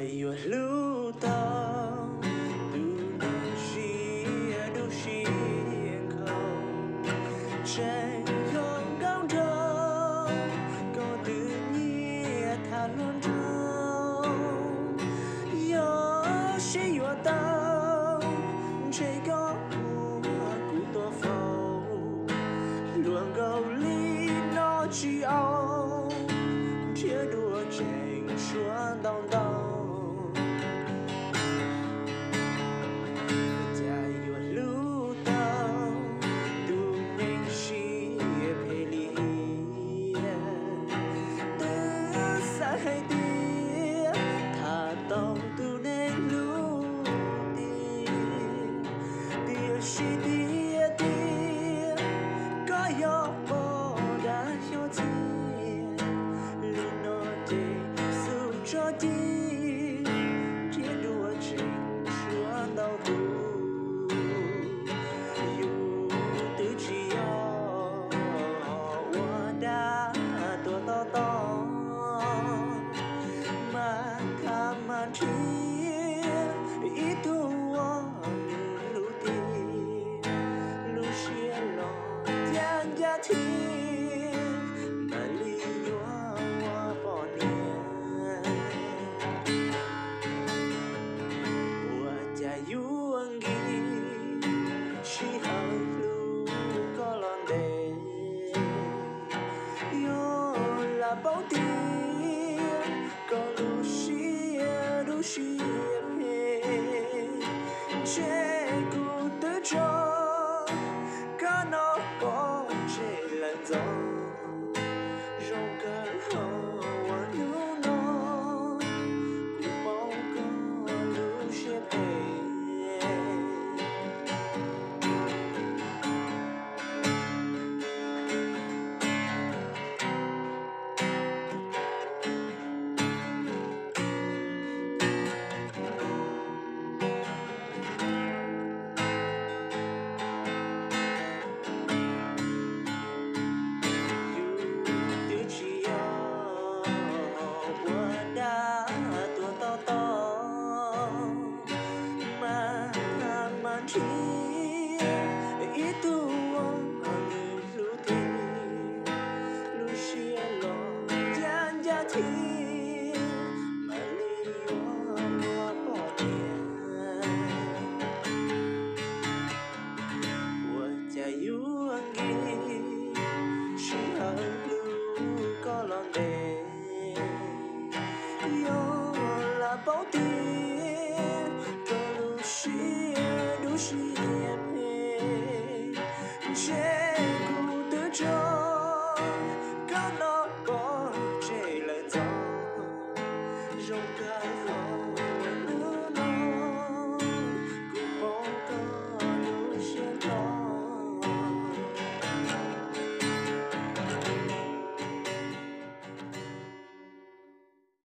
phải lưu tâm, từ đôi chi đôi chi không. Trên không đau đâu có tự nhiên thả luôn trong. Yo sẽ yuột tao, chỉ có của tôi phâu luôn gầu lý nó chỉ ao dia itu rutin Lucia lo yang jatuh ยวงกีชีหา sushi. bao tiền Cả đủ xì đủ xì em hề Chế cụ tự cho Các lo bỏ trẻ lại gió Rộng cái vòng